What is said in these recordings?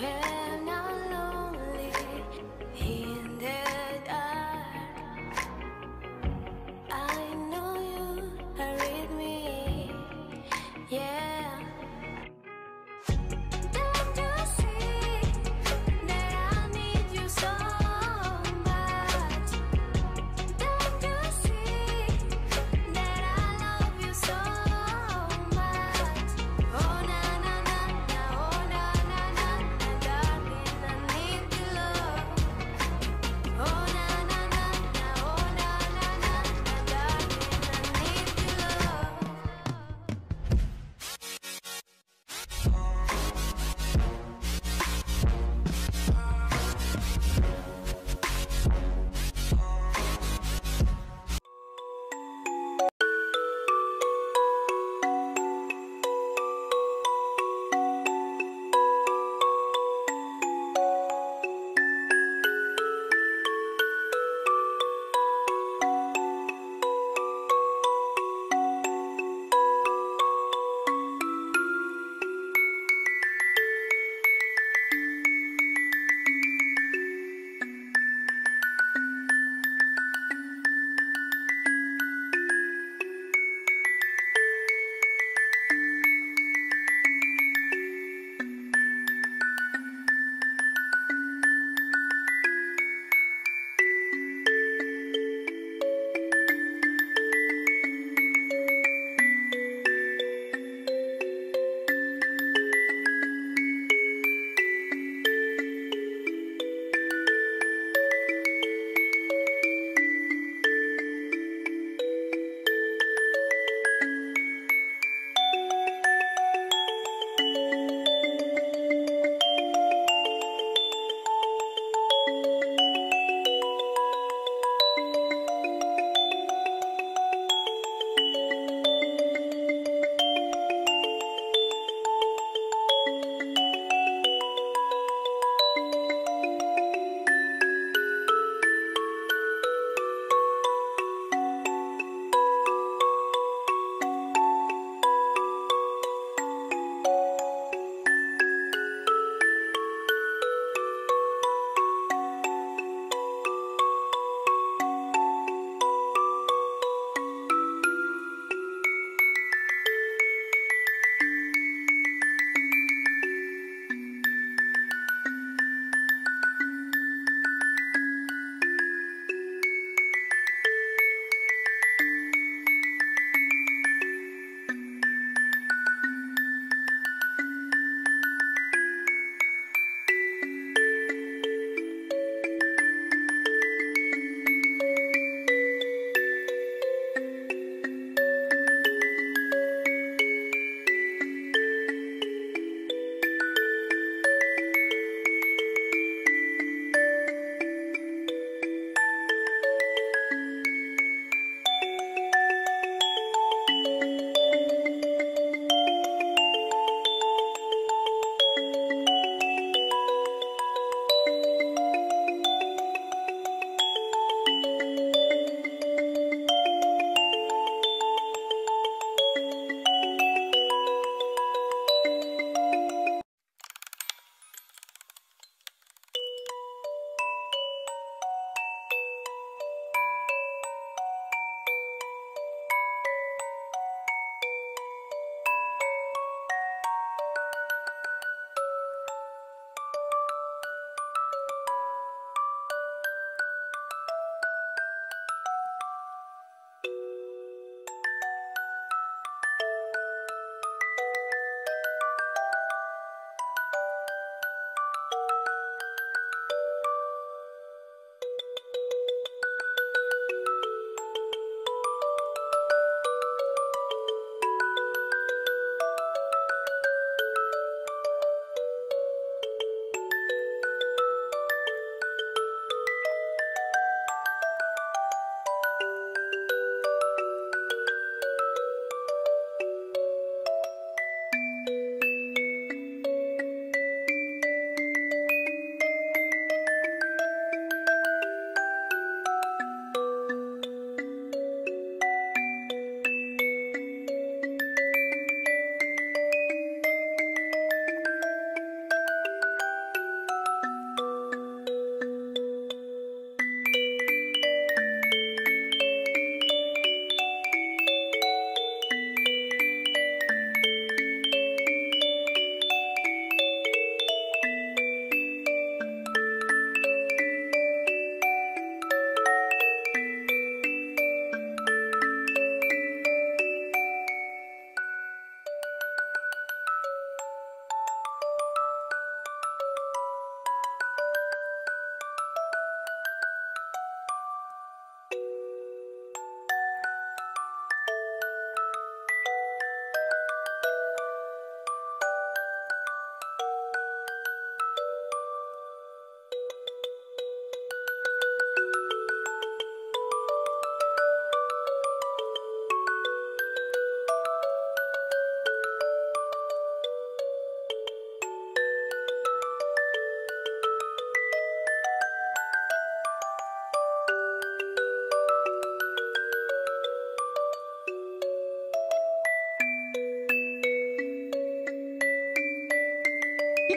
후회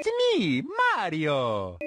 It's me, Mario!